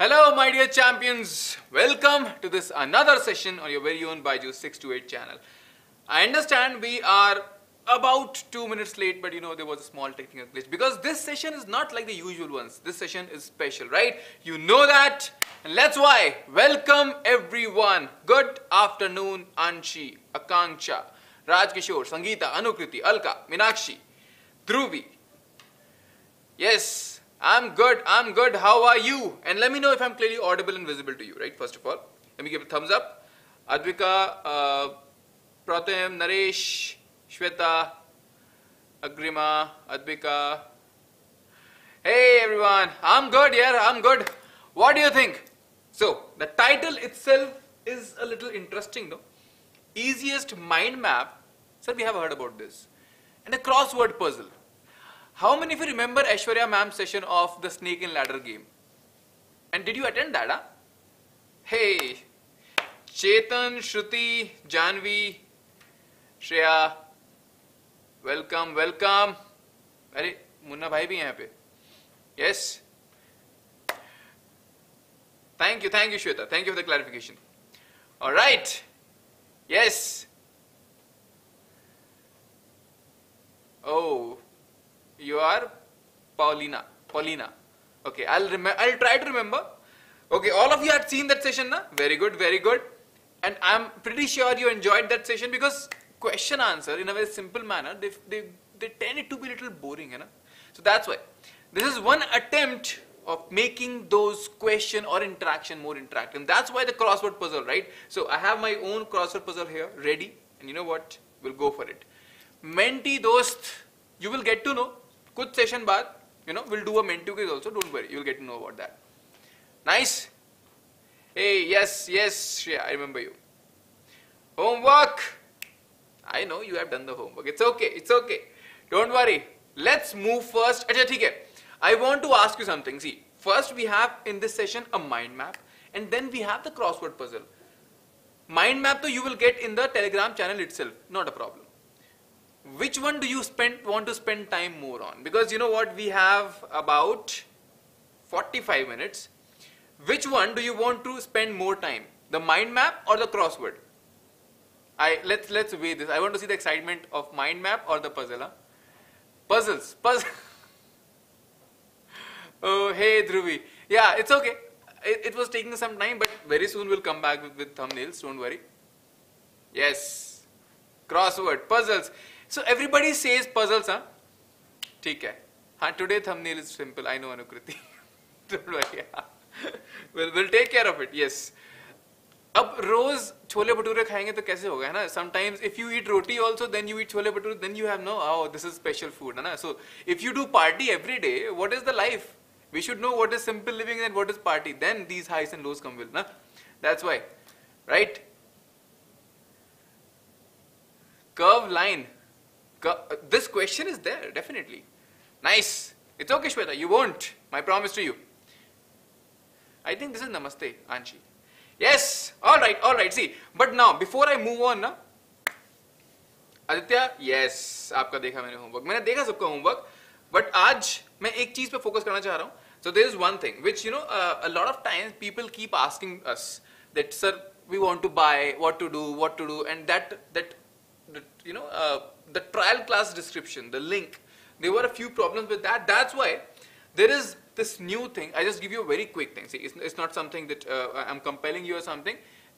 Hello, my dear champions. Welcome to this another session on your very own BYJU'S 628 channel. I understand we are about two minutes late, but you know there was a small technical glitch because this session is not like the usual ones. This session is special, right? You know that, and that's why. Welcome everyone. Good afternoon, Anshi, Akanksha, Raj Kishore, Sangeeta, Anukriti, Alka, Minakshi, Dhruvi. Yes, I'm good. I'm good. How are you? And let me know if I'm clearly audible and visible to you, right? First of all, let me give a thumbs up. Advika, uh, Pratim, Naresh, Shweta, Agrima, Advika. Hey everyone, I'm good, yeah, I'm good. What do you think? So, the title itself is a little interesting, no? Easiest mind map. Sir, we have heard about this. And a crossword puzzle. How many of you remember Aishwarya ma'am's session of the snake and ladder game? And did you attend that? Huh? Hey, Chetan, Shruti, Janvi, Shreya, welcome, welcome. Are Munna bhai bhi hai pe. Yes. Thank you, thank you, Shweta. Thank you for the clarification. All right. Yes. Oh you are Paulina. Paulina. Okay, I'll remember. I'll try to remember. Okay, all of you had seen that session, na? Very good, very good. And I'm pretty sure you enjoyed that session because question answer in a very simple manner, they, they, they tend to be a little boring, know. So that's why. This is one attempt of making those question or interaction more interactive. And that's why the crossword puzzle, right? So I have my own crossword puzzle here ready. And you know what? We'll go for it. Menti dost, you will get to know Good session, बाद you know we'll do a Menti quiz also don't worry you'll get to know about that. Nice? Hey yes yes yeah, i remember you. Homework! I know you have done the homework it's okay it's okay. Don't worry let's move first. Achha, theek hai. i want to ask you something see first we have in this session a mind map and then we have the crossword puzzle. Mind map though you will get in the telegram channel itself not a problem which one do you spend want to spend time more on? Because you know what? We have about 45 minutes. Which one do you want to spend more time? The mind map or the crossword? I let's let's weigh this. I want to see the excitement of mind map or the puzzle huh? puzzles. Puzzle oh hey dhruvi. Yeah it's okay. It, it was taking some time but very soon we'll come back with, with thumbnails. Don't worry. Yes. Crossword. Puzzles so everybody says puzzles, huh? ठीक है हाँ today thumbnail is simple I know Anukriti don't worry we'll, we'll take care of it yes अब रोज छोले भटूरे खाएंगे तो कैसे होगा है ना sometimes if you eat roti also then you eat chole bhature then you have no O this is special food है ना so if you do party every day what is the life we should know what is simple living and what is party then these highs and lows come will na that's why right curve line this question is there, definitely. Nice. It's okay, Shweta. You won't. My promise to you. I think this is Namaste, Anshi. Yes. All right. All right. See. But now, before I move on, na, Aditya yes, आपका देखा मैंने homework मैंने देखा सबका homework but आज मैं एक चीज पे फोकस करना चाह रहा हूँ so there is one thing which you know uh, a lot of times people keep asking us that sir we want to buy what to do what to do and that that, the trial class description, the link, there were a few problems with that. That's why there is this new thing. I just give you a very quick thing. See, it's, it's not something that uh, I'm compelling you or something.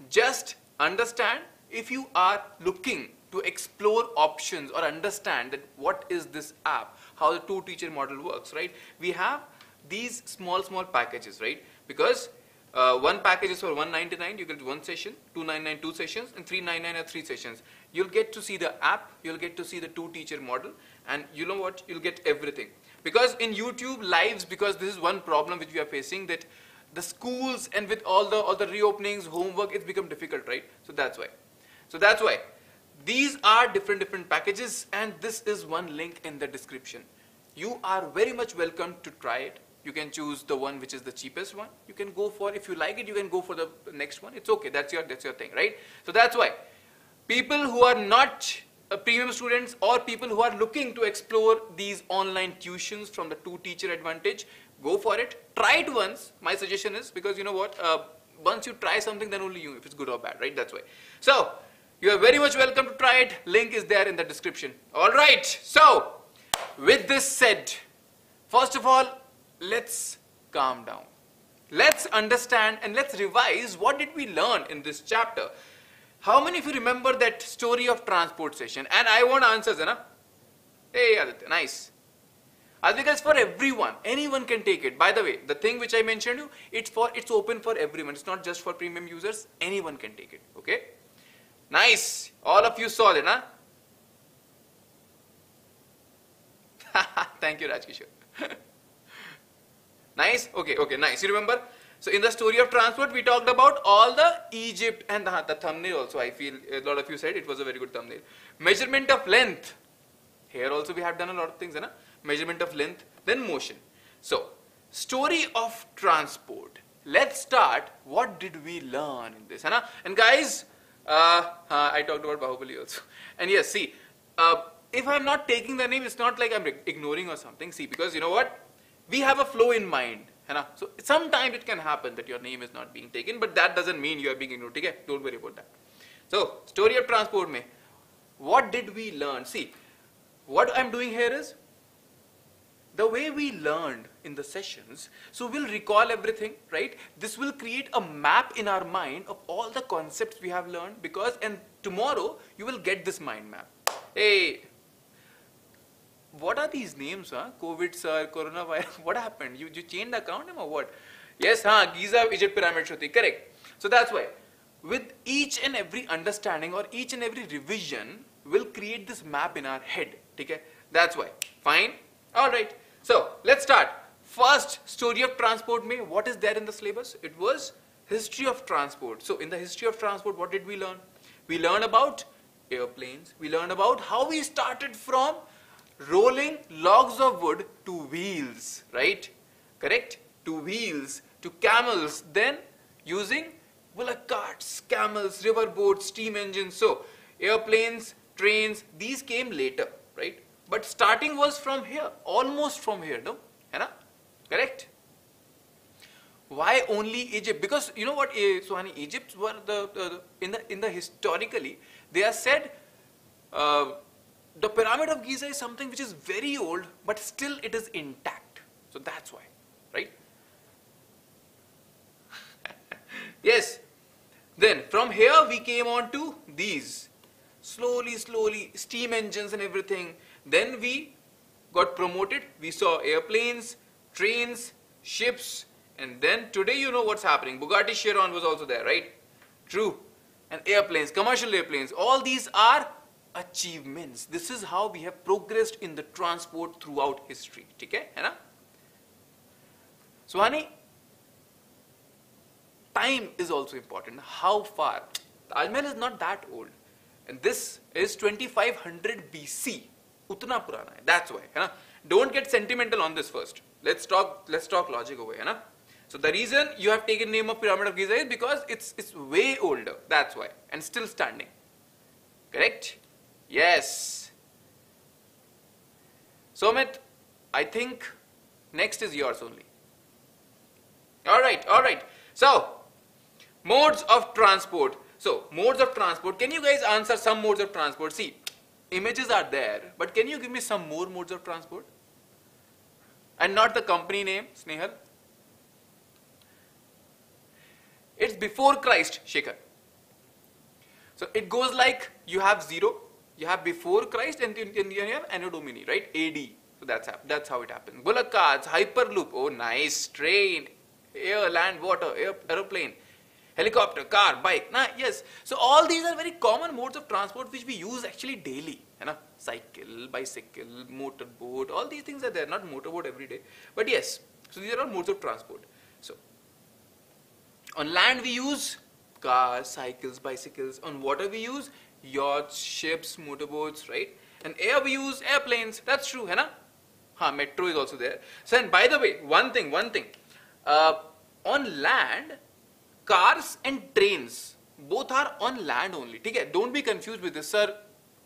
Just understand if you are looking to explore options or understand that what is this app, how the two teacher model works, right? We have these small, small packages, right? Because uh, one package is for 199, you get one session, 299 two sessions, and 399 are three sessions. You'll get to see the app, you'll get to see the two teacher model, and you know what? You'll get everything. Because in YouTube lives, because this is one problem which we are facing that the schools and with all the all the reopenings, homework, it's become difficult, right? So that's why. So that's why. These are different different packages, and this is one link in the description. You are very much welcome to try it you can choose the one which is the cheapest one. You can go for if you like it you can go for the next one. It's okay. That's your that's your thing right? So that's why people who are not uh, premium students or people who are looking to explore these online tuitions from the two teacher advantage go for it. Try it once. My suggestion is because you know what? Uh, once you try something then only you if it's good or bad right? That's why. So you are very much welcome to try it. Link is there in the description. All right. So with this said first of all let's calm down let's understand and let's revise what did we learn in this chapter how many of you remember that story of transport session and i want answers na? hey Aditya, nice Advika is for everyone. Anyone can take it. By the way, the thing which I mentioned you, it's for it's open for everyone. It's not just for premium users. Anyone can take it. Okay. Nice. All of you saw it, huh? Thank you, Rajkishore. nice. Okay. Okay. Nice. You remember? So in the story of transport, we talked about all the Egypt and the, the thumbnail also. I feel a lot of you said it was a very good thumbnail. Measurement of length. Here also we have done a lot of things, huh? measurement of length, then motion. So, story of transport. Let's start. What did we learn in this? Hai and guys, uh, uh, I talked about Bahubali also. And yes, see, uh, if I'm not taking the name, it's not like I'm ignoring or something. See, because you know what? We have a flow in mind. So, sometimes it can happen that your name is not being taken, but that doesn't mean you are being ignored. Okay? Don't worry about that. So, story of transport mein, what did we learn? See, what I'm doing here is the way we learned in the sessions, so we'll recall everything, right? This will create a map in our mind of all the concepts we have learned because, and tomorrow you will get this mind map. Hey, what are these names, huh? COVID, sir, coronavirus, what happened? You, you changed the account name or what? Yes, huh? Giza, Egypt Pyramid Shruti, correct. So that's why. With each and every understanding or each and every revision, will create this map in our head. Okay? That's why. Fine? Alright. So let's start. First story of transport me. what is there in the syllabus? It was history of transport. So in the history of transport, what did we learn? We learned about airplanes. We learned about how we started from rolling logs of wood to wheels, right? Correct? To wheels, to camels, then using bullock carts, camels, river boats, steam engines. So airplanes, trains, these came later, right? But starting was from here, almost from here, no? Hai Correct? Why only Egypt? Because you know what, eh, Suhani, Egypt were the, the, in the in the historically they are said uh, the pyramid of Giza is something which is very old, but still it is intact. So that's why, right? yes. Then from here we came on to these slowly, slowly steam engines and everything. Then we got promoted. We saw airplanes, trains, ships, and then today you know what's happening. Bugatti Chiron was also there, right? True. And airplanes, commercial airplanes, all these are achievements. This is how we have progressed in the transport throughout history. Okay? Hai So, honey, time is also important. How far? Taj Mahal is not that old. And this is 2500 BC. उतना पुराना है that's why है ना don't get sentimental on this first let's talk let's talk logic over here na? so the reason you have taken name of pyramid of giza is because it's it's way older that's why and still standing correct Yes. Somit i think next is yours only. All right all right. So modes of transport. So modes of transport. Can you guys answer some modes of transport? See images are there, but can you give me some more modes of transport? And not the company name, Snehal. It's before Christ, Shekhar. So it goes like you have zero, you have before Christ, and then you have Anno Domini, right? AD. So that's how, that's how it happens. Bullock carts, Hyperloop, oh nice, train, air, land, water, air, aeroplane helicopter, car, bike. Nah, yes. So all these are very common modes of transport which we use actually daily. You know, cycle, bicycle, motorboat, all these things are there. Not motorboat every day, but yes. So these are all modes of transport. So on land we use cars, cycles, bicycles. On water we use yachts, ships, motorboats, right? And air we use airplanes. That's true, है ना? हाँ, metro is also there. So and by the way, one thing, one thing. Uh, on land, cars and trains both are on land only. Okay? Don't be confused with this, sir.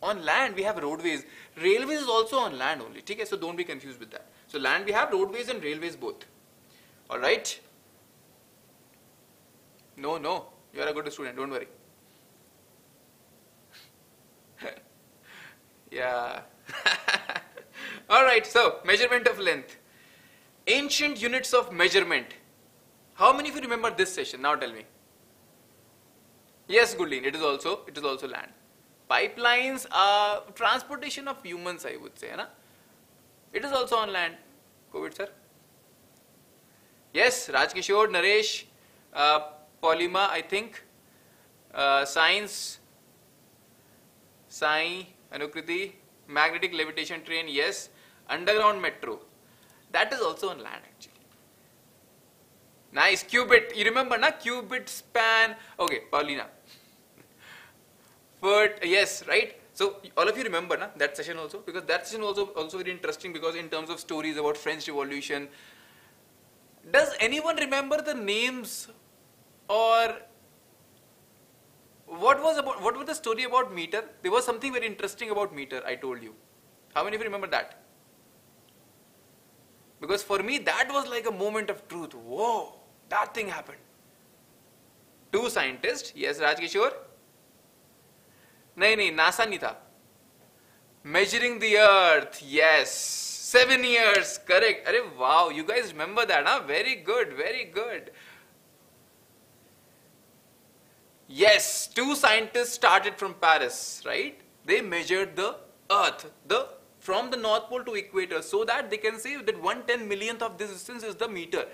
On land we have roadways. Railways is also on land only. Okay? So don't be confused with that. So land we have roadways and railways both. All right. No, no, you are a good student. Don't worry. Yeah. All right. So measurement of length. Ancient units of measurement. How many of you remember this session? Now tell me. Yes, Gulin, it is also it is also land. Pipelines are transportation of humans, I would say. Na? It is also on land. COVID, sir. Yes, Rajkishore, Naresh, uh, Polima, I think. Uh, science, Sai, Anukriti, magnetic levitation train, yes. Underground metro. That is also on land actually. Nice, cubit. You remember, na? Cubit span. Okay, Paulina. But yes, right? So all of you remember na, that session also because that session also also very interesting because in terms of stories about French Revolution. Does anyone remember the names or what was about what was the story about meter? There was something very interesting about meter i told you. How many of you remember that? Because for me that was like a moment of truth. Whoa that thing happened. Two scientists yes rajkishore? Nahi nahi nasa nahi tha. Measuring the earth yes. Seven years correct. अरे wow you guys remember that huh? very good very good yes two scientists started from Paris right they measured the earth the from the north pole to equator so that they can say that one ten millionth of this distance is the meter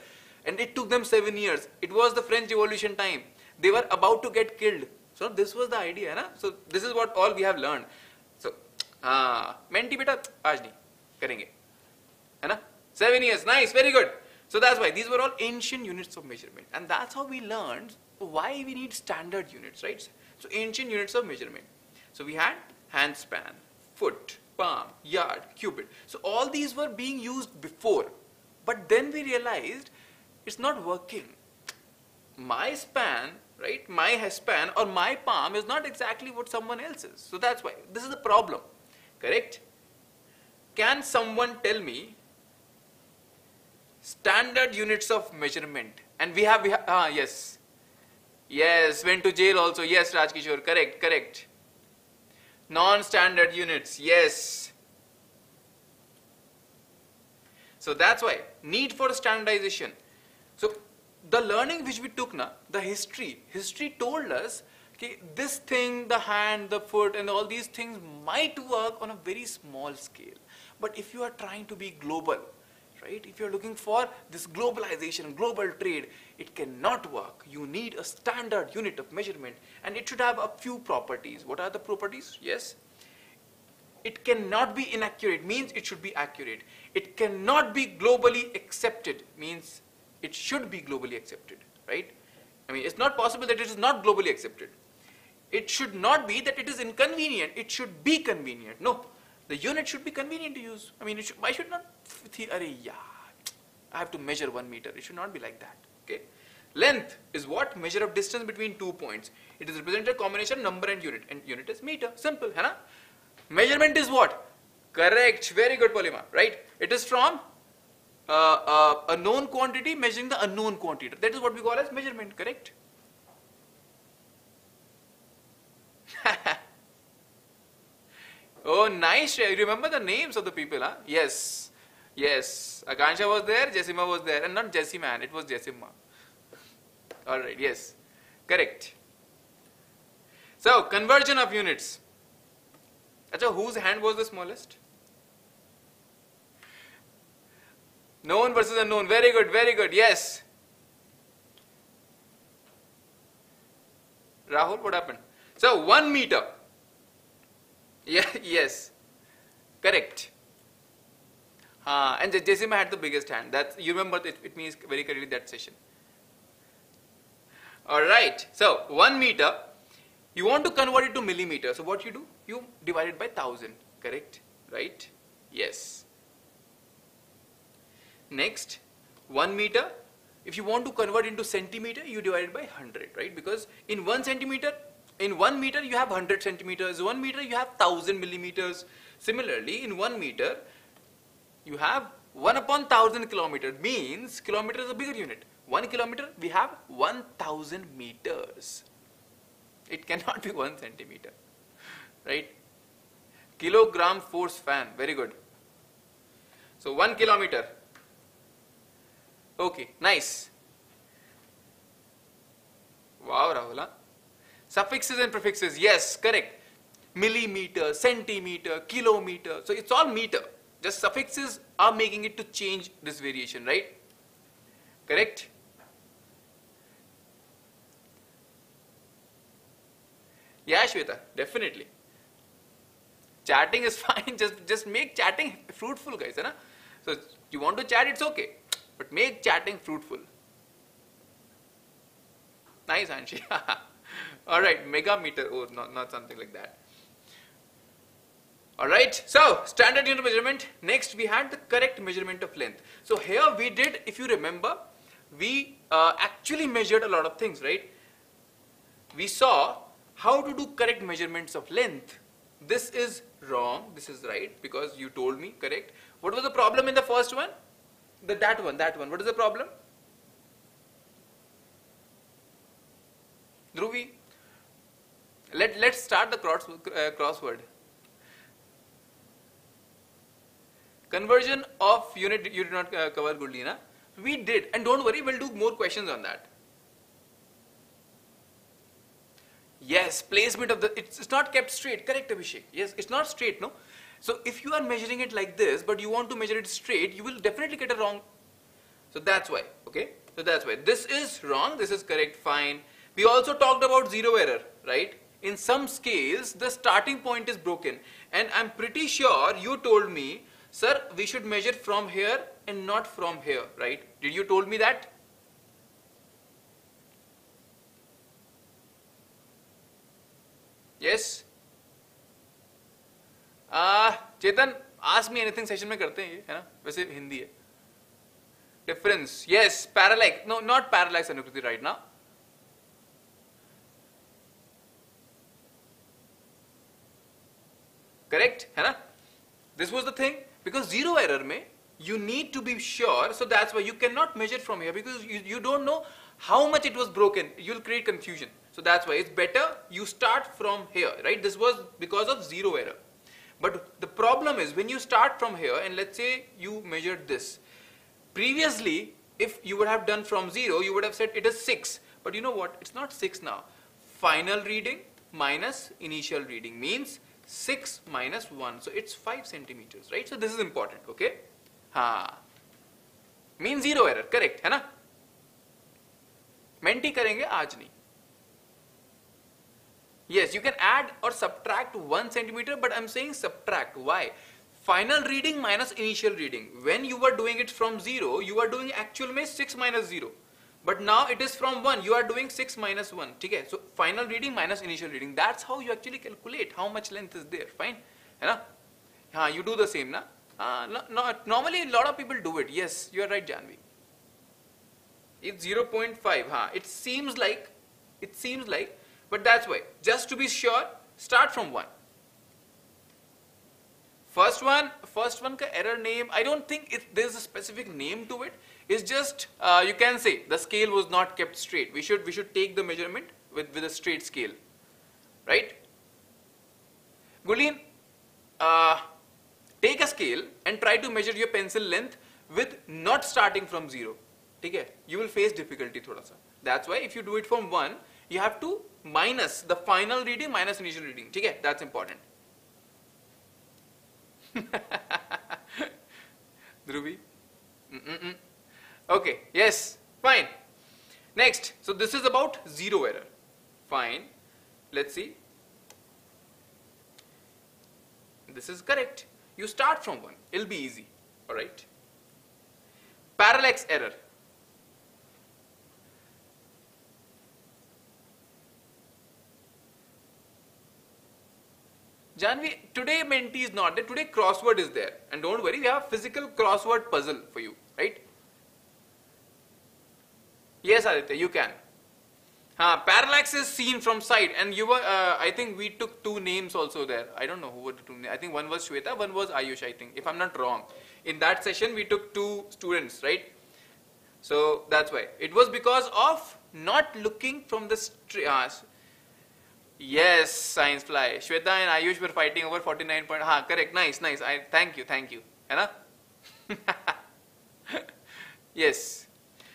and it took them seven years. It was the French Revolution time. They were about to get killed. So this was the idea. Na? So this is what all we have learned. So, uh, menti beta, aaj nahi, karenge. Na? Seven years, nice, very good. So that's why these were all ancient units of measurement. And that's how we learned why we need standard units, right? So ancient units of measurement. So we had hand span, foot, palm, yard, cubit. So all these were being used before. But then we realized it's not working. My span, right, my span or my palm is not exactly what someone else's. So that's why this is the problem, correct? Can someone tell me standard units of measurement? And we have, we have ah, yes. Yes, went to jail also. Yes, Rajkishore, correct, correct. Non-standard units, yes. So that's why need for standardization. So the learning which we took now, the history, history told us okay, this thing, the hand, the foot and all these things might work on a very small scale. But if you are trying to be global, right, if you're looking for this globalization, global trade, it cannot work. You need a standard unit of measurement and it should have a few properties. What are the properties? Yes. It cannot be inaccurate, means it should be accurate. It cannot be globally accepted, means it should be globally accepted, right? I mean, it's not possible that it is not globally accepted. It should not be that it is inconvenient. It should be convenient. No, the unit should be convenient to use. I mean, should, why should not, yeah, I have to measure one meter. It should not be like that, okay? Length is what? Measure of distance between two points. It is represented a combination number and unit. And unit is meter. Simple, hai na? Measurement is what? Correct. Very good, Polima. Right? It is from uh, uh, a known quantity measuring the unknown quantity. That is what we call as measurement, correct? oh, nice. You remember the names of the people, huh? Yes. Yes. Akansha was there, Jessima was there. And not Jessie man, it was Jessima. Alright, yes. Correct. So, conversion of units. Achha, whose hand was the smallest? Known versus unknown. Very good, very good. Yes. Rahul, what happened? So, one meter. Yeah, yes. Correct. Uh, and Jessima had the biggest hand. That's, you remember, it, it means very correctly that session. Alright, so 1 meter, you want to convert it to millimeter. So what you do? You divide it by 1000, correct? Right? Yes. Next, 1 meter, if you want to convert into centimeter, you divide it by 100, right? Because in 1 centimeter, in 1 meter you have 100 centimeters, 1 meter you have 1000 millimeters. Similarly, in 1 meter, you have 1 upon 1000 kilometer means kilometer is a bigger unit. 1 kilometer, we have 1000 meters. It cannot be 1 centimeter. Right? Kilogram force fan. Very good. So 1 kilometer. Okay, nice. Wow, Rahula. Suffixes and prefixes. Yes, correct. Millimeter, centimeter, kilometer. So it's all meter. Just suffixes are making it to change this variation, right? Correct? Yeah, Shweta, definitely. Chatting is fine. Just just make chatting fruitful, guys. Na? So you want to chat, it's okay. But make chatting fruitful. Nice, Anshi. All right, megameter. Oh, not, not something like that. Alright, so standard unit measurement. Next we had the correct measurement of length. So here we did, if you remember, we uh, actually measured a lot of things, right? We saw how to do correct measurements of length. This is wrong, this is right because you told me correct. What was the problem in the first one? The, that one, that one. What is the problem? Dhruvi, let, let's start the cross, uh, crossword. Conversion of unit you did not uh, cover Guldina. We did and don't worry we'll do more questions on that. Yes, placement of the, it's, it's not kept straight, correct Abhishek? Yes, it's not straight, no? So if you are measuring it like this, but you want to measure it straight, you will definitely get a wrong. So that's why, okay? So that's why. This is wrong, this is correct, fine. We also talked about zero error, right? In some scales, the starting point is broken. And I'm pretty sure you told me sir, we should measure from here and not from here, right? Did you told me that? Yes? Uh, Chetan, ask me anything session में करते हैं ये है ना वैसे हिंदी है difference yes parallax no not parallax Anukriti right now Correct? है ना? This was the thing. Because zero error may you need to be sure so that's why you cannot measure from here because you, you don't know how much it was broken. You'll create confusion. So that's why it's better you start from here right? This was because of zero error. But the problem is when you start from here and let's say you measured this. Previously if you would have done from zero you would have said it is 6 but you know what? It's not 6 now. Final reading minus initial reading means 6 minus 1. So it's 5 centimeters, right? So this is important, okay? Ha. Mean zero error, correct, है ना? Mentee करेंगे आज नहीं. Yes, you can add or subtract 1 centimeter, but I'm saying subtract. Why? Final reading minus initial reading. When you were doing it from 0, you are doing actual में 6 minus 0. But now it is from 1. You are doing 6 minus 1. Okay? So final reading minus initial reading. That's how you actually calculate how much length is there. Fine? Yeah, uh, you do the same. Na? Uh, no, no, normally a lot of people do it. Yes, you are right, Janvi. It's 0.5. Huh? It seems like, it seems like, but that's why. Just to be sure, start from 1. First one, first one ka error name, I don't think it, there's a specific name to it is just uh, you can say the scale was not kept straight. We should we should take the measurement with with a straight scale, right? Gulin, uh, take a scale and try to measure your pencil length with not starting from zero. Okay, you will face difficulty thoda sa. That's why if you do it from one, you have to minus the final reading minus initial reading. Okay, that's important. Mm -mm -mm. Okay, yes, fine. Next, so this is about zero error. Fine. Let's see. This is correct. You start from one. It'll be easy. All right. Parallax error. Janvi, today Menti is not there. Today crossword is there. And don't worry, we have physical crossword puzzle for you, right? Yes, Aditya, you can. Uh, parallax is seen from side and you were, uh, I think we took two names also there. I don't know who were the two names. I think one was Shweta, one was Ayush, I think, if I'm not wrong. in that session we took two students, right? So that's why. It was because of not looking from the street. Uh, yes, science fly. Shweta and Ayush were fighting over 49 point. Ha, correct. Nice, nice. I thank you, thank you. Yes.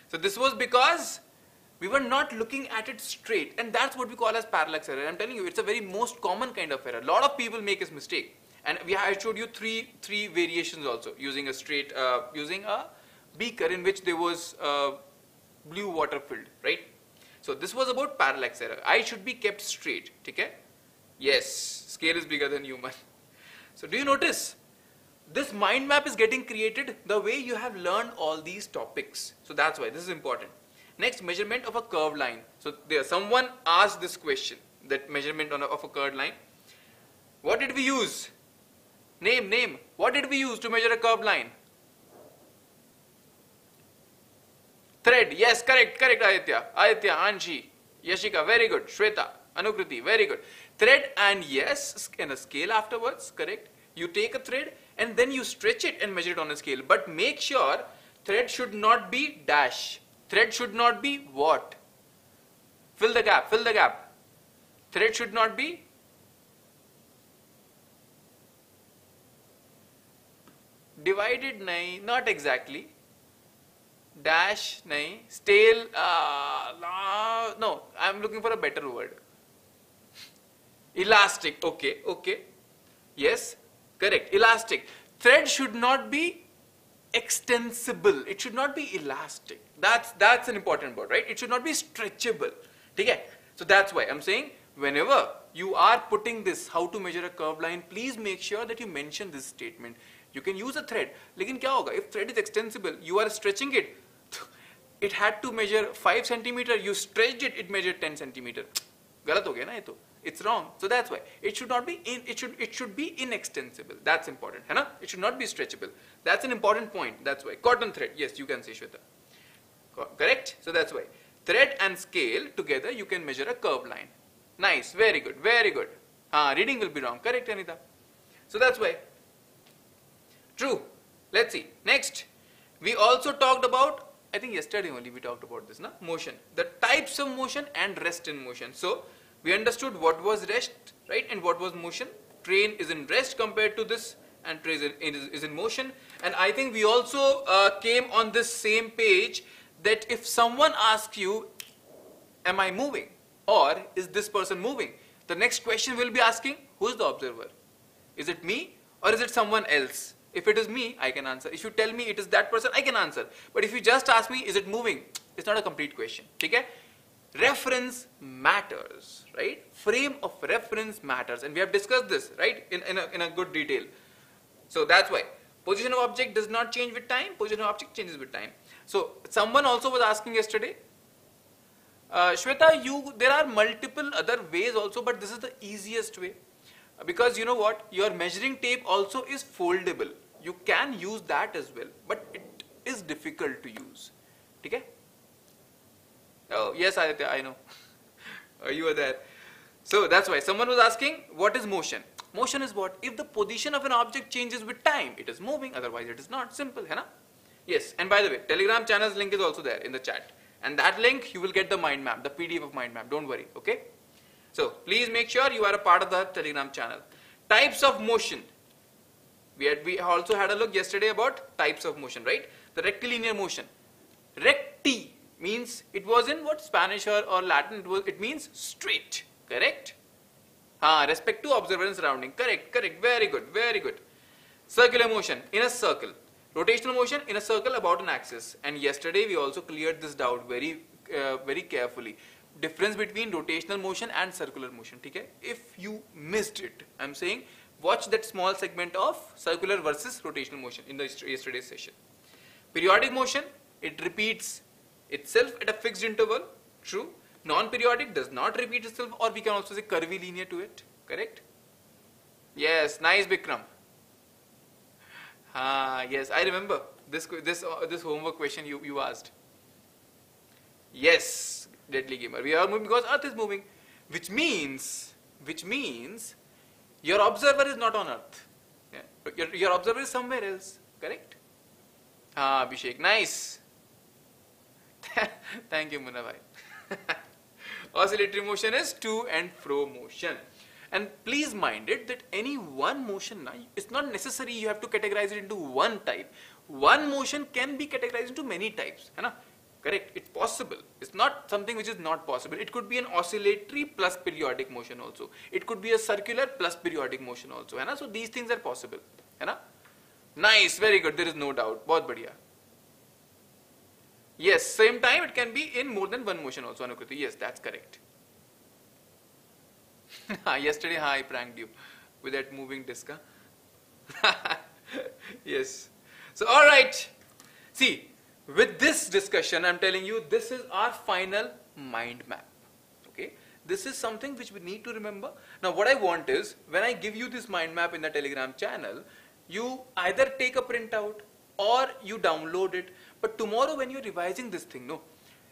So this was because we were not looking at it straight and that's what we call as parallax error. I'm telling you, it's a very most common kind of error. A lot of people make this mistake. And we I showed you three three variations also using a straight uh, using a beaker in which there was uh, blue water filled, right? So this was about parallax error. I should be kept straight, okay? Yes, scale is bigger than human. So do you notice? This mind map is getting created the way you have learned all these topics. So that's why this is important. Next, measurement of a curved line. So there, someone asked this question, that measurement a, of a curved line. What did we use? Name, name. What did we use to measure a curved line? Thread. Yes, correct, correct, Aditya. Aditya, Anji, Yashika, very good. Shweta, Anukriti, very good. Thread and yes, and a scale afterwards, correct. You take a thread and then you stretch it and measure it on a scale. But make sure thread should not be dash. Thread should not be what? Fill the gap, fill the gap. Thread should not be divided nahi, not exactly. Dash nahi, stale, uh, no, I'm looking for a better word. Elastic, okay, okay. Yes, correct, elastic. Thread should not be extensible. It should not be elastic. That's, that's an important word, right? It should not be stretchable. Okay? So that's why I'm saying whenever you are putting this, how to measure a curved line, please make sure that you mention this statement. You can use a thread. Lekin kya hoga? If thread is extensible, you are stretching it. It had to measure 5 centimeter. You stretched it, it measured 10 centimeter. गलत हो गया ना ये तो it's wrong. So that's why. It should not be in, it should it should be inextensible. That's important ना it should not be stretchable. That's an important point. That's why. Cotton thread. Yes you can say Shweta. Correct? So that's why. Thread and scale together you can measure a curved line. Nice. Very good. Very good. Ah reading will be wrong. Correct Anita? So that's why. True. Let's see. Next. We also talked about I think yesterday only we talked about this, na? motion. The types of motion and rest in motion. So, we understood what was rest, right, and what was motion. Train is in rest compared to this, and train is, in motion. And I think we also uh, came on this same page that if someone asks you, am I moving? Or is this person moving? The next question will be asking, who is the observer? Is it me or is it someone else? If it is me, I can answer. If you tell me it is that person, I can answer. But if you just ask me, is it moving? It's not a complete question. Okay? Reference matters, right? Frame of reference matters. And we have discussed this, right? In, in, a, in a good detail. So that's why. Position of object does not change with time. Position of object changes with time. So someone also was asking yesterday, uh, Shweta, you, there are multiple other ways also, but this is the easiest way. Because you know what? Your measuring tape also is foldable you can use that as well but it is difficult to use okay oh yes Aditya I know. Oh, you were there. So that's why someone was asking what is motion? Motion is what? If the position of an object changes with time it is moving otherwise it is not simple hai yes and by the way telegram channel's link is also there in the chat. And that link you will get the mind map the pdf of mind map. Don't worry okay? So please make sure you are a part of the telegram channel. Types of motion. We had we also had a look yesterday about types of motion, right? The rectilinear motion. Recti means it was in what Spanish or, or Latin it was it means straight, correct? Ah, respect to observer and surrounding. Correct, correct, very good, very good. Circular motion in a circle. Rotational motion in a circle about an axis. And yesterday we also cleared this doubt very uh, very carefully. Difference between rotational motion and circular motion. Okay? If you missed it, I'm saying watch that small segment of circular versus rotational motion in the yesterday's session. Periodic motion, it repeats itself at a fixed interval, true. Non-periodic does not repeat itself or we can also say curvilinear to it, correct? Yes, nice Bikram. Ah, yes, I remember this this uh, this homework question you, you asked. Yes, Deadly Gamer. We are moving because Earth is moving, which means which means your observer is not on earth. Yeah? Your, your observer is somewhere else. correct ah abhishek nice thank you munna bhai oscillatory motion is to and fro motion. And please mind it that any one motion it's not necessary you have to categorize it into one type. One motion can be categorized into many types na? correct. It's possible. It's not something which is not possible. It could be an oscillatory plus periodic motion also. It could be a circular plus periodic motion also hai na? so these things are possible hai na? nice. Very good. There is no doubt. Bahut badhiya yes same time it can be in more than one motion also anukriti yes that's correct ah, yesterday i pranked you with that moving disc huh? yes so, all right. See, with this discussion, I'm telling you, this is our final mind map. Okay. This is something which we need to remember. Now, what I want is, when I give you this mind map in the Telegram channel, you either take a printout or you download it. But tomorrow when you're revising this thing, no,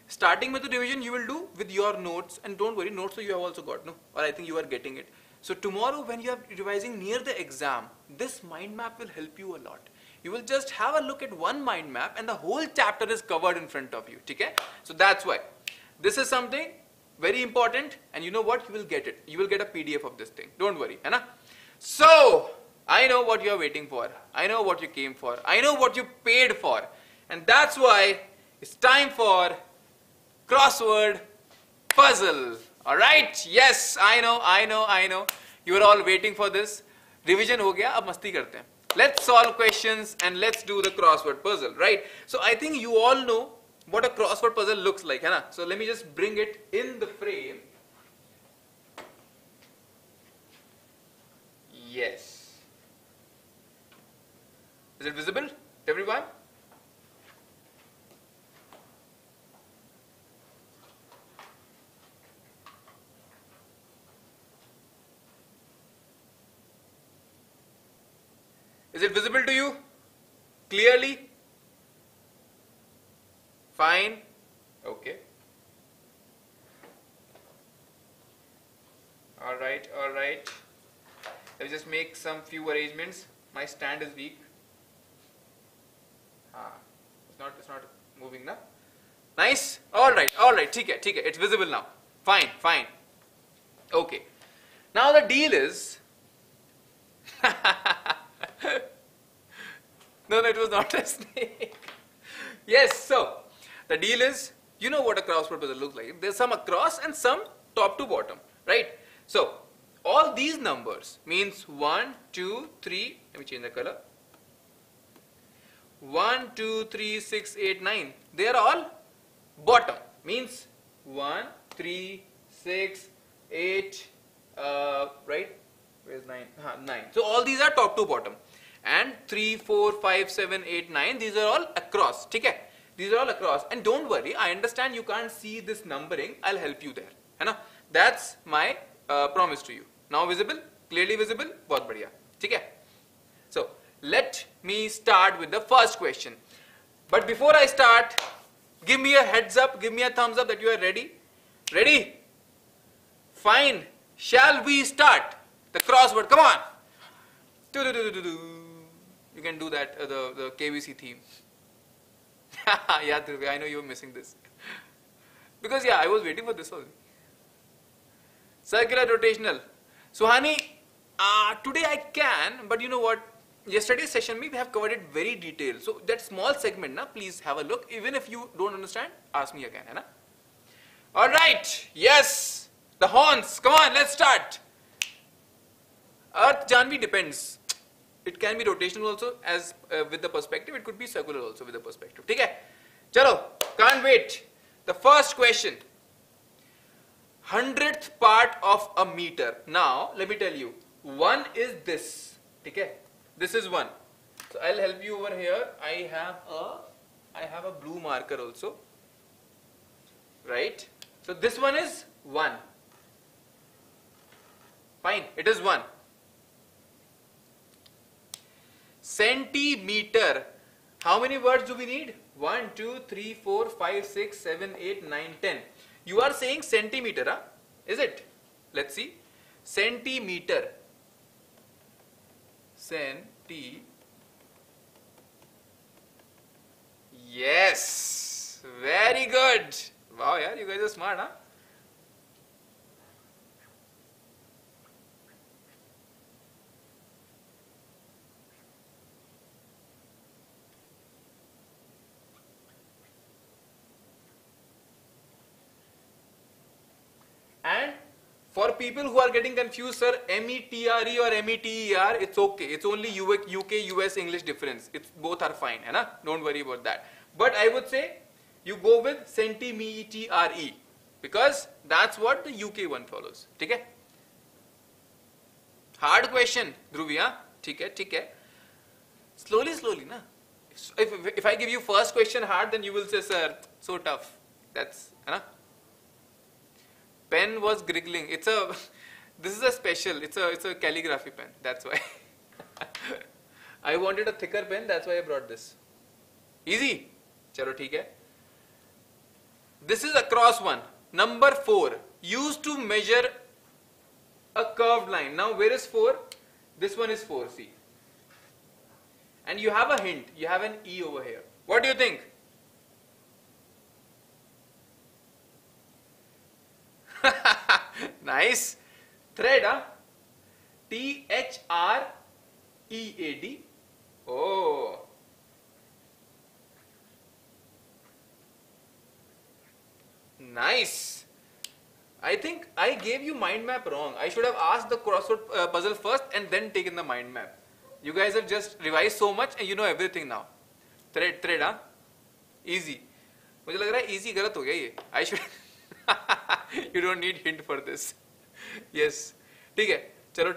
starting with the revision you will do with your notes and don't worry, notes you have also got, no, or I think you are getting it. So tomorrow when you are revising near the exam, this mind map will help you a lot you will just have a look at one mind map and the whole chapter is covered in front of you. Okay? So that's why. This is something very important and you know what? You will get it. You will get a PDF of this thing. Don't worry. Hai So, I know what you are waiting for. I know what you came for. I know what you paid for. And that's why it's time for crossword puzzle. Alright? Yes, I know, I know, I know. You are all waiting for this. Revision ho gaya, ab masti karte hain. Let's solve questions and let's do the crossword puzzle, right? So I think you all know what a crossword puzzle looks like, hai? So let me just bring it in the frame. Yes. Is it visible everyone? Is it visible to you? Clearly? Fine. Okay. Alright, alright. Let me just make some few arrangements. My stand is weak. Ah, it's not, it's not moving now. Nice. Alright, alright. Okay, okay. It's visible now. Fine, fine. Okay. Now the deal is no, no, it was not a snake. yes, so the deal is, you know what a crossword puzzle looks like. There's some across and some top to bottom, right? So all these numbers means 1, 2, 3, let me change the color. 1, 2, 3, 6, 8, 9. They are all bottom. Means 1, 3, 6, 8, uh, right? Where's 9? 9. So all these are top to bottom. And 3, 4, 5, 7, 8, 9. These are all across. Okay? These are all across. And don't worry, I understand you can't see this numbering. I'll help you there. Hai That's my uh, promise to you. Now visible? Clearly visible? Bahut badhiya. Okay? So, let me start with the first question. But before I start, give me a heads up, give me a thumbs up that you are ready. Ready? Fine. Shall we start? The crossword, come on. You can do that, uh, the, the KBC theme. yeah, I know you were missing this. Because yeah, I was waiting for this only. Circular rotational. So Suhani, uh, today I can, but you know what? Yesterday's session we have covered it very detailed. So that small segment, na, please have a look. Even if you don't understand, ask me again. Na? Alright, yes, the horns. Come on, let's start. Earth Janvi depends. It can be rotational also as uh, with the perspective. It could be circular also with the perspective. Okay? Chalo, can't wait. The first question. Hundredth part of a meter. Now, let me tell you. One is this. Okay? This is one. So I'll help you over here. I have a I have a blue marker also. Right? So this one is 1. Fine, it is 1 centimeter. How many words do we need? 1, 2, 3, 4, 5, 6, 7, 8, 9, 10. You are saying centimeter, huh? is it? Let's see. Centimeter. Centimeter. Yes. Very good. Wow, yeah, you guys are smart, huh? And for people who are getting confused, sir, M-E-T-R-E or M-E-T-E-R, it's okay. It's only UK, US English difference. It's both are fine, hai Don't worry about that. But I would say you go with centimetre because that's what the UK one follows. Okay? Hard question, Dhruvi, huh? Okay, okay. Slowly, slowly, na. If, if, I give you first question hard, then you will say, sir, so tough. That's, huh? Pen was griggling. It's a, this is a special, it's a, it's a calligraphy pen. That's why. I wanted a thicker pen, that's why I brought this. Easy. Chalo, theek hai. This is across one. Number four, used to measure a curved line. Now, where is four? This one is four, see. And you have a hint, you have an E over here. What do you think? nice. Thread, huh? T H R E A D. Oh. Nice. I think I gave you mind map wrong. I should have asked the crossword uh, puzzle first and then taken the mind map. You guys have just revised so much and you know everything now. Thread, thread, huh? Easy. मुझे लग रहा है easy गलत हो गया ये. I should. You don't need hint for this yes ठीक है. चलो.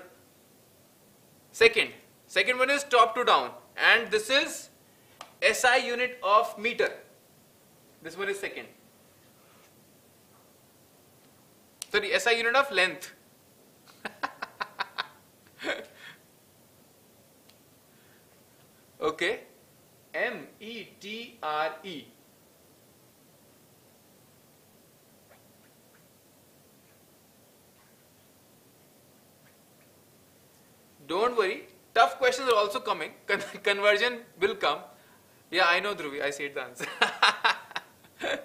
Second second one is top to down and this is S I unit of metre this one is second sorry S I unit of length okay M E T R E Don't worry, tough questions are also coming. Con conversion will come. Yeah, I know Dhruvi, I said the answer.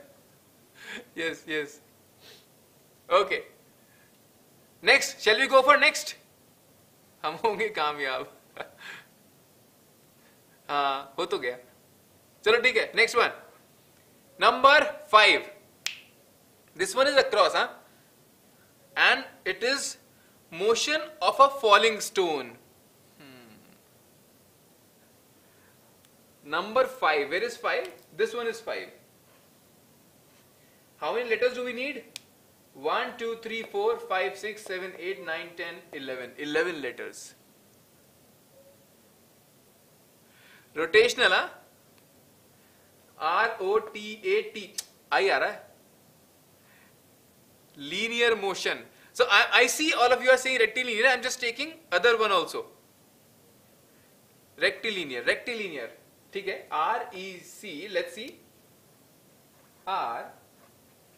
yes, yes. Okay. Next, shall we go for next? हम होंगे कामयाब हाँ हो तो गया चलो ठीक है next one number five this one is across हाँ and it is Motion of a falling stone. Hmm. Number 5. Where is 5? This one is 5. How many letters do we need? 1, 2, 3, 4, 5, 6, 7, 8, 9, 10, 11. 11 letters. Rotational, huh? R-O-T-A-T. I आ रहा है Linear motion. So I, I see all of you are saying rectilinear. I'm just taking other one also. Rectilinear, rectilinear. ठीक है R E C. Let's see. R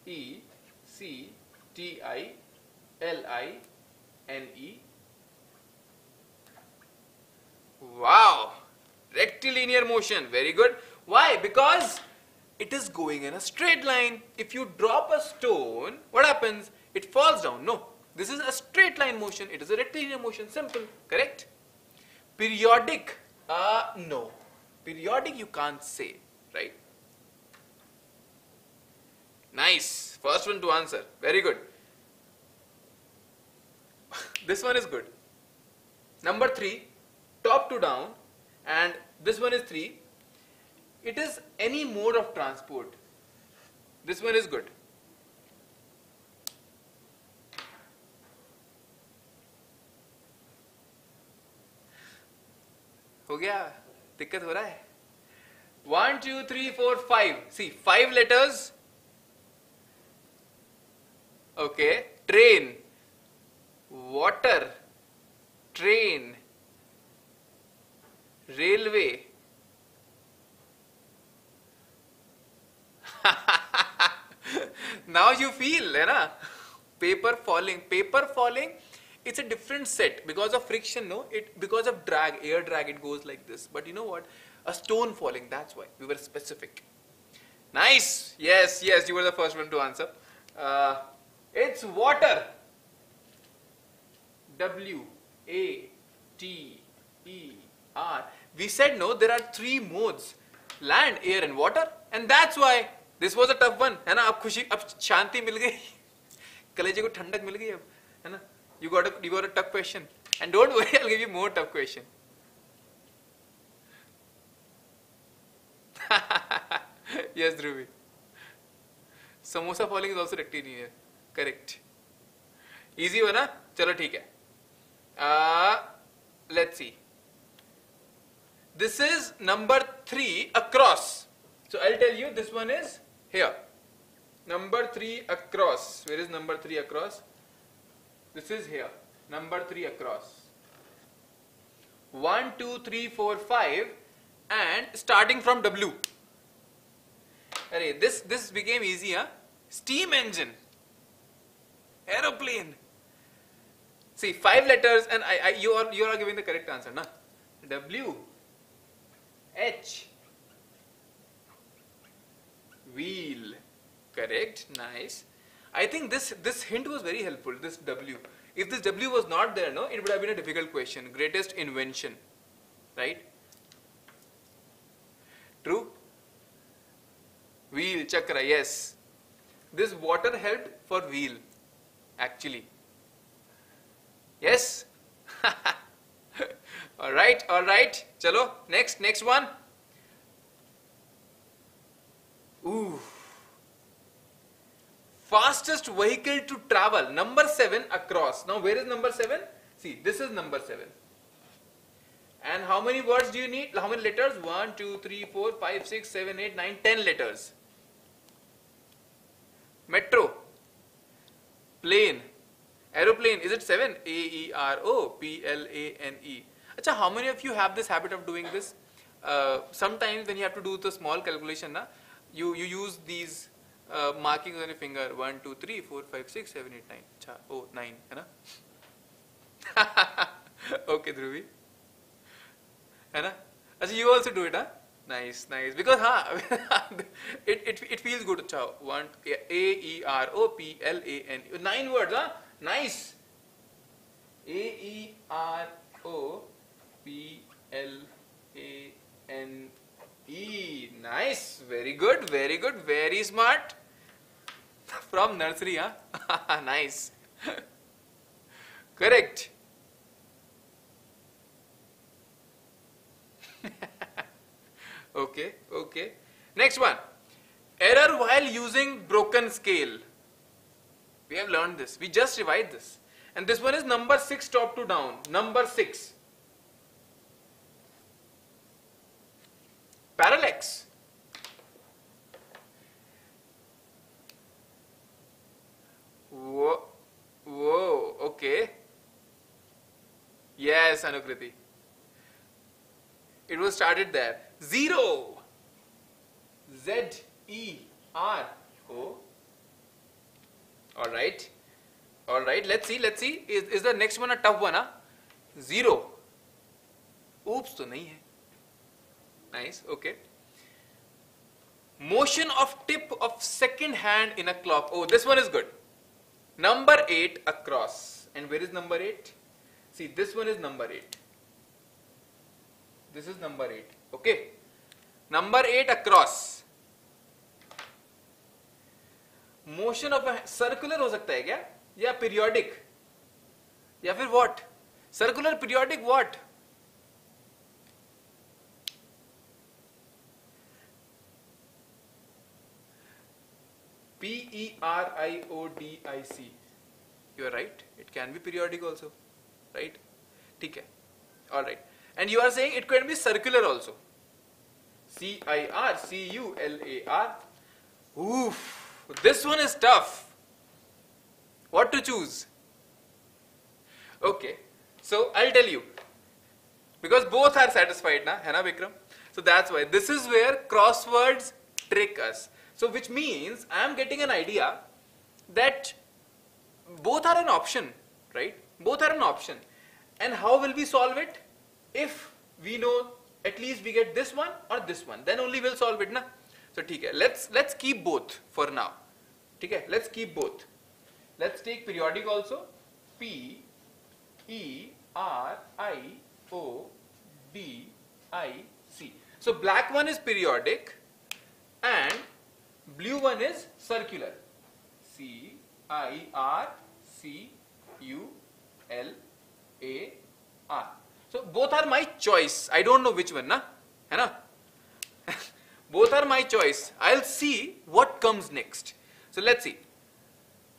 E C T I L I N E. Wow, rectilinear motion. Very good. Why? Because it is going in a straight line. If you drop a stone, what happens? it falls down. No, this is a straight line motion. It is a rectilinear motion. Simple, correct? Periodic, uh, no. Periodic you can't say, right? Nice. First one to answer. Very good. this one is good. Number three, top to down, and this one is three. It is any mode of transport. This one is good. हो गया? दिक्कत हो रहा है? One two three four five see five letters okay train water train railway now you feel है ना? Paper falling paper falling it's a different set because of friction no it because of drag air drag it goes like this but you know what a stone falling that's why we were specific Nice. Yes, yes, you were the first one to answer. Uh, it's water. W A T E R. We said no, there are three modes land, air, and water, and that's why this was a tough one. है ना अब खुशी अब शांति मिल गई कलेजे को ठंडक मिल गई अब है ना you got a you got a tough question and don't worry I'll give you more tough question yes Dhruvi samosa falling is also rectilinear correct easy हो ना चलो ठीक है uh, let's see this is number 3 across so I'll tell you this one is here number 3 across where is number 3 across This is here. Number 3 across. 1 2 3 4 5 and starting from W. Array, this this became easy huh? Steam engine. Aeroplane. See five letters and I, I you are you are giving the correct answer na? W. H. Wheel. Correct. Nice I think this this hint was very helpful this W. If this W was not there no it would have been a difficult question. Greatest invention right? True? Wheel chakra yes. This water helped for wheel actually. Yes? All right all right. Chalo next next one. Ooh fastest vehicle to travel number 7 across. Now where is number 7 see this is number 7 and how many words do you need? How many letters? 1 2 3 4 5 6 7 8 9 10 letters. Metro. Plane. Aeroplane. Is it 7 a e r o p l a n e. Achha, how many of you have this habit of doing this? Uh, sometimes when you have to do the small calculation, na, you, you use these uh, markings on your finger 1, 2, 3, 4, 5, 6, 7, 8, 9. Achha, oh, 9. Hai na? okay, Dhruvi. Hai na? Achha, you also do it, huh? Nice, nice. Because huh, it, it, it feels good. Achha, one, A, E, R, O, P, L, A, N. Nine words, huh? Nice. A, E, R, O, P L A N E. Nice. Very good. Very good. Very smart. From nursery, huh? nice. Correct. okay. Okay. Next one. Error while using broken scale. We have learned this. We just revised this. And this one is number 6 top to down. Number 6. parallax. Whoa, whoa, okay. Yes, Anukriti. It was started there. Zero. Z E R O. All right. All right. Let's see. Let's see. Is, is the next one a tough one? Huh? Zero. Oops, तो नहीं है. Nice, okay. Motion of tip of second hand in a clock. Oh, this one is good. Number 8 across. And where is number 8? See, this one is number 8. This is number 8. Okay. Number 8 across. Motion of circular हो सकता है क्या या periodic या फिर what circular periodic what P E R I O D I C. You are right. It can be periodic also, right? ठीक है. All right. And you are saying it can be circular also. C I R C U L A R. Oof. This one is tough. What to choose? Okay. So I'll tell you. Because both are satisfied, na? Hai na, Vikram? So that's why. This is where crosswords trick us. So which means I am getting an idea that both are an option, right? Both are an option. And how will we solve it? If we know at least we get this one or this one, then only we'll solve it, na? So okay, let's let's keep both for now. Okay, let's keep both. Let's take periodic also. P E R I O D I C. So black one is periodic and blue one is circular. C I R C U L A R. So both are my choice. I don't know which one, na? है ना? both are my choice. I'll see what comes next. So let's see.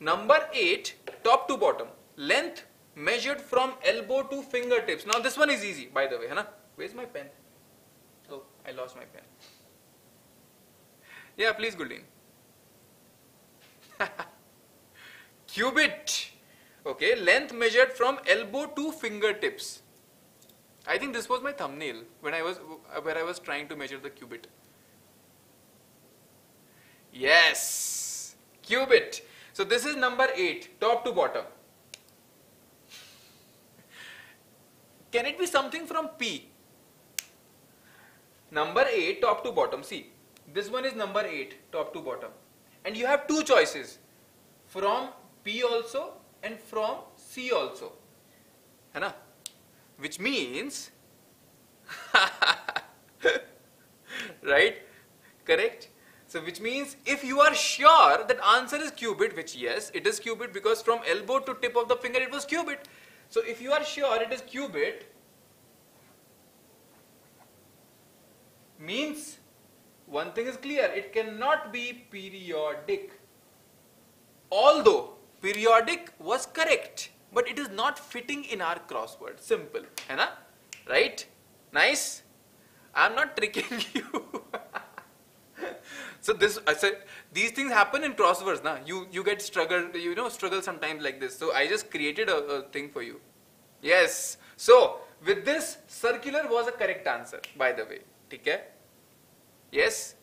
Number 8, top to bottom. Length measured from elbow to fingertips. Now this one is easy, by the way. है ना? Where's my pen? Oh, I lost my pen. Yeah, please, Guldeen. Cubit. Okay, length measured from elbow to fingertips. I think this was my thumbnail when I was where I was trying to measure the cubit. Yes, cubit. So this is number 8, top to bottom. Can it be something from P? Number 8, top to bottom. See, this one is number 8, top to bottom. And you have two choices, from P also and from C also. है ना? Which means, right? Correct? So which means if you are sure that answer is cubit, which yes, it is cubit because from elbow to tip of the finger it was cubit. So if you are sure it is cubit, means one thing is clear, it cannot be periodic. Although periodic was correct, but it is not fitting in our crossword. Simple, है ना? Right? Nice? I'm not tricking you. so this, I said, these things happen in crosswords, na? You you get struggled, you know, struggle sometimes like this. So I just created a, a thing for you. Yes. So with this, circular was a correct answer, by the way. ठीक है? Yes.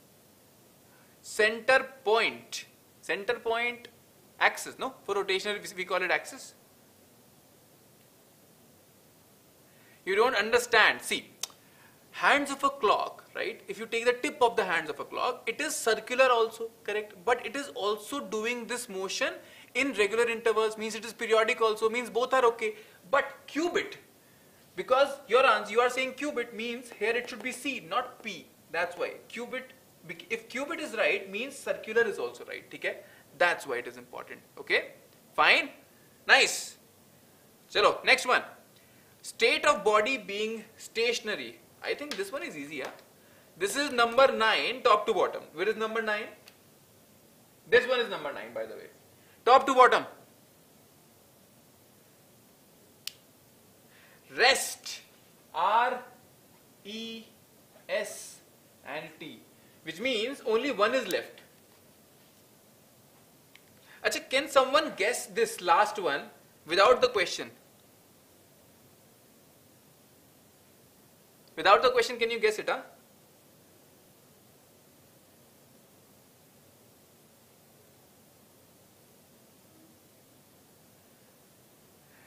Center point. Center point axis, no? For rotational, we call it axis. You don't understand. See, hands of a clock, right? If you take the tip of the hands of a clock, it is circular also, correct? But it is also doing this motion in regular intervals, means it is periodic also, means both are okay. But cubit, because your answer, you are saying cubit means here it should be C, not P. That's why cubit if cubit is right, means circular is also right, okay? That's why it is important, okay? Fine? Nice. Chalo, next one. State of body being stationary. I think this one is easy, yeah? This is number 9, top to bottom. Where is number 9? This one is number 9, by the way. Top to bottom. Rest. R E S and T. Which means only one is left. Achha, can someone guess this last one without the question? Without the question, can you guess it, huh?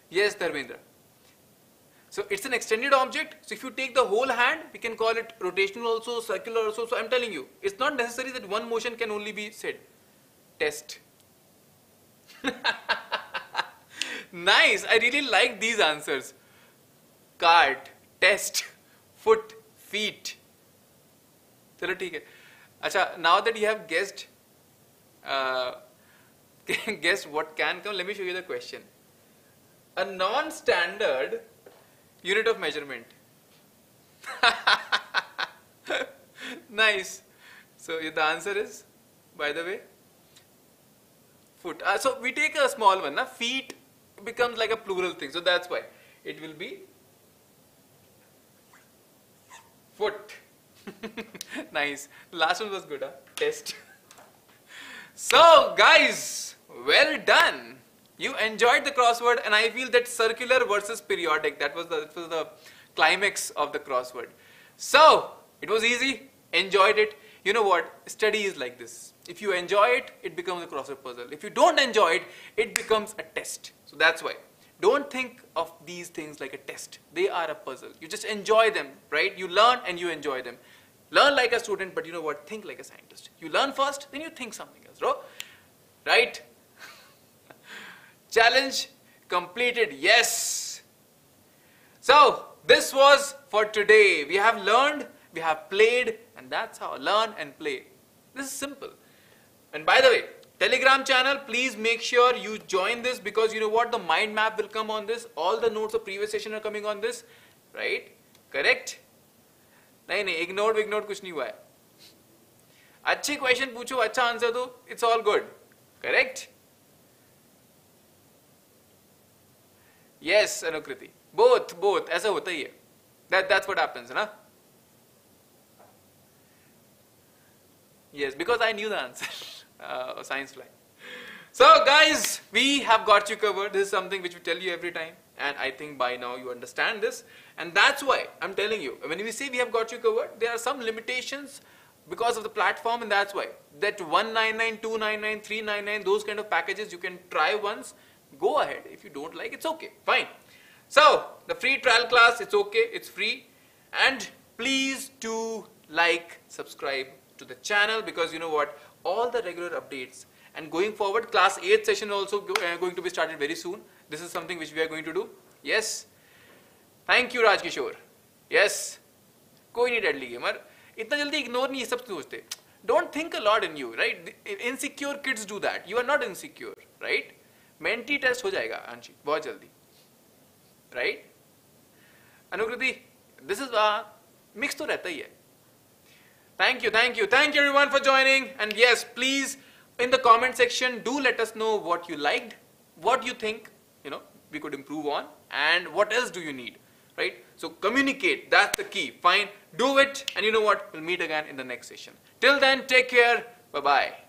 Yes, Dharmendra. So it's an extended object. So if you take the whole hand, we can call it rotational also, circular also. So I'm telling you, it's not necessary that one motion can only be said. Test. nice. I really like these answers. Cart, test, foot, feet. चलो ठीक है अच्छा now that you have guessed uh, guessed what can come let me show you the question a non-standard unit of measurement. Nice. So the answer is by the way foot. Uh, so we take a small one na? feet becomes like a plural thing. So that's why. It will be foot. Nice. Last one was good huh? test. So guys well done you enjoyed the crossword and I feel that circular versus periodic, that was the, that was the climax of the crossword. So, it was easy, enjoyed it. You know what, study is like this. If you enjoy it, it becomes a crossword puzzle. If you don't enjoy it, it becomes a test. So that's why. Don't think of these things like a test. They are a puzzle. You just enjoy them, right? You learn and you enjoy them. Learn like a student, but you know what? Think like a scientist. You learn first, then you think something else, bro. Right? Challenge completed. Yes. So, this was for today. We have learned, we have played, and that's how learn and play. This is simple. And by the way, Telegram channel, please make sure you join this because you know what? The mind map will come on this. All the notes of previous session are coming on this. Right? Correct? नहीं नहीं ignore विग्नोर कुछ नहीं हुआ है अच्छे question पूछो अच्छा answer दो it's all good correct yes Anukriti both both ऐसा होता ही है दैट दैट्स व्हाट हैपेंस ना yes because i knew the answer uh, science fly so guys we have got you covered this is something which we tell you every time and i think by now you understand this and that's why I'm telling you, when we say we have got you covered, there are some limitations because of the platform and that's why. That 199, 299, 399, those kind of packages you can try once, go ahead. If you don't like, it's okay, fine. So, the free trial class, it's okay, it's free. And please do like, subscribe to the channel because you know what, all the regular updates and going forward, class 8 session also go, uh, going to be started very soon. This is something which we are going to do. Yes. Thank you Rajkishore yes कोई नहीं deadly gamer इतना जल्दी ignore नहीं ये सब सोचते don't think a lot in you right insecure kids do that you are not insecure right Menti test हो जाएगा अंशी बहुत जल्दी। Right Anukriti this is mix तो रहता ही है। Thank you thank you thank you everyone for joining and yes please in the comment section do let us know what you like what you think you know we could improve on and what else do you need right so communicate that's the key fine do it and you know what will meet again in the next session till then take care bye bye